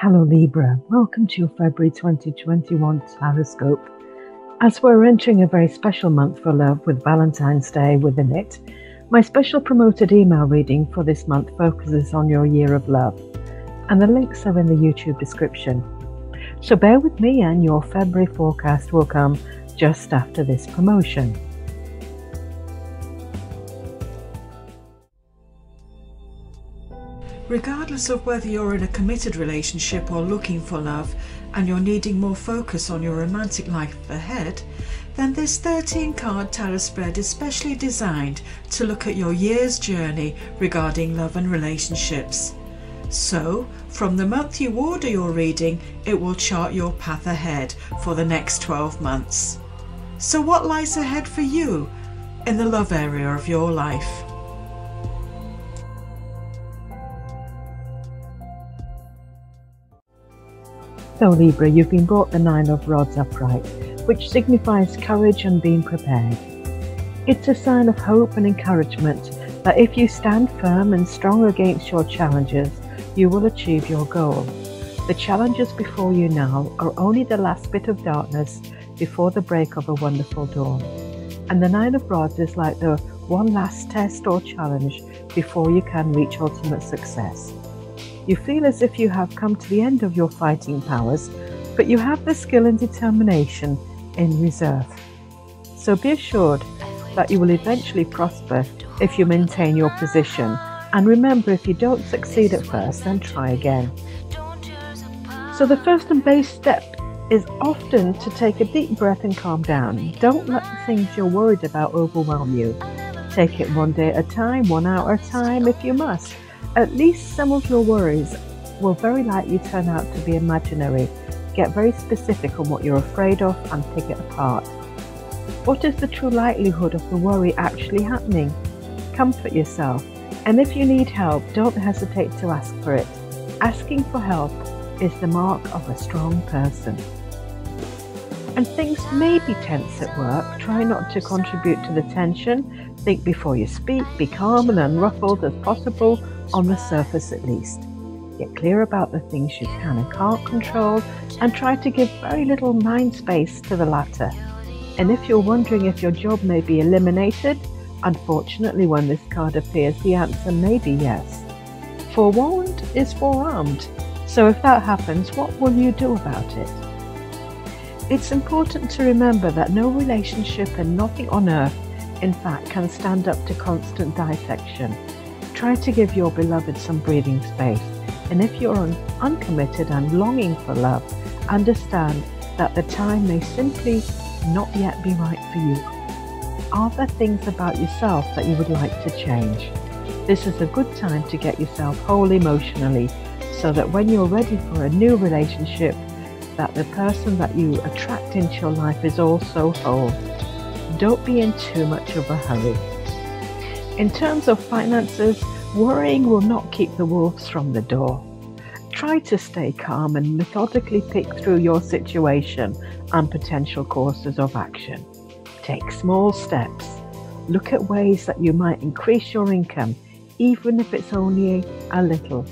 Hello Libra, welcome to your February 2021 Tarotscope. As we're entering a very special month for love with Valentine's Day within it, my special promoted email reading for this month focuses on your year of love, and the links are in the YouTube description. So bear with me, and your February forecast will come just after this promotion. Regardless of whether you're in a committed relationship or looking for love, and you're needing more focus on your romantic life ahead, then this 13 card tarot spread is specially designed to look at your year's journey regarding love and relationships. So, from the month you order your reading, it will chart your path ahead for the next 12 months. So, what lies ahead for you in the love area of your life? So, Libra, you've been brought the Nine of Rods upright, which signifies courage and being prepared. It's a sign of hope and encouragement that if you stand firm and strong against your challenges, you will achieve your goal. The challenges before you now are only the last bit of darkness before the break of a wonderful dawn. And the Nine of Rods is like the one last test or challenge before you can reach ultimate success. You feel as if you have come to the end of your fighting powers, but you have the skill and determination in reserve. So be assured that you will eventually prosper if you maintain your position. And remember, if you don't succeed at first, then try again. So the first and base step is often to take a deep breath and calm down. Don't let the things you're worried about overwhelm you. Take it one day at a time, one hour at a time if you must. At least some of your worries will very likely turn out to be imaginary. Get very specific on what you're afraid of and pick it apart. What is the true likelihood of the worry actually happening? Comfort yourself, and if you need help, don't hesitate to ask for it. Asking for help is the mark of a strong person. And things may be tense at work. Try not to contribute to the tension. Think before you speak. Be calm and unruffled as possible on the surface at least. Get clear about the things you can and can't control and try to give very little mind space to the latter. And if you're wondering if your job may be eliminated, unfortunately, when this card appears, the answer may be yes. Forewarned is forearmed. So if that happens, what will you do about it? It's important to remember that no relationship and nothing on earth, in fact, can stand up to constant dissection. Try to give your beloved some breathing space. And if you're un- uncommitted and longing for love, understand that the time may simply not yet be right for you. Are there things about yourself that you would like to change? This is a good time to get yourself whole emotionally so that when you're ready for a new relationship, that the person that you attract into your life is also whole. Don't be in too much of a hurry. In terms of finances, worrying will not keep the wolves from the door. Try to stay calm and methodically pick through your situation and potential courses of action. Take small steps. Look at ways that you might increase your income, even if it's only a little.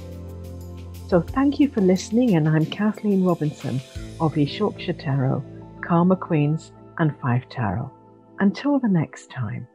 So, thank you for listening, and I'm Kathleen Robinson of East Yorkshire Tarot, Karma Queens, and Fife Tarot. Until the next time.